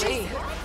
Golly.